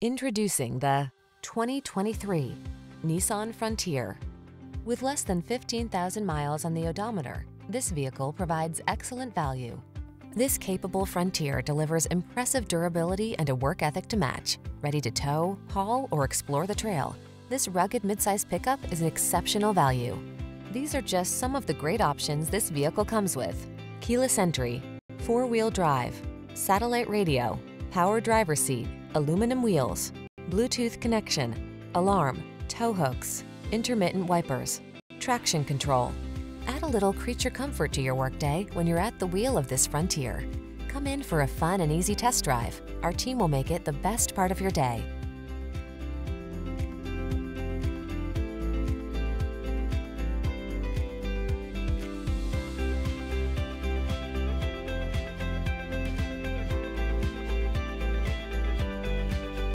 Introducing the 2023 Nissan Frontier. With less than 15,000 miles on the odometer, this vehicle provides excellent value. This capable Frontier delivers impressive durability and a work ethic to match. Ready to tow, haul, or explore the trail, this rugged midsize pickup is an exceptional value. These are just some of the great options this vehicle comes with. Keyless entry, four-wheel drive, satellite radio, power driver seat, aluminum wheels, Bluetooth connection, alarm, tow hooks, intermittent wipers, traction control. Add a little creature comfort to your workday when you're at the wheel of this Frontier. Come in for a fun and easy test drive. Our team will make it the best part of your day.